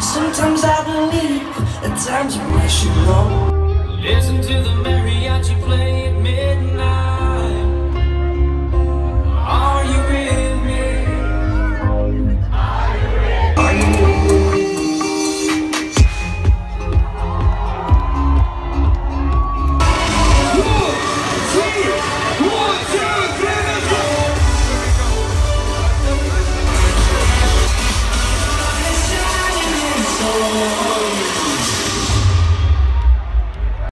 Sometimes I believe, at times I wish you know. Listen to the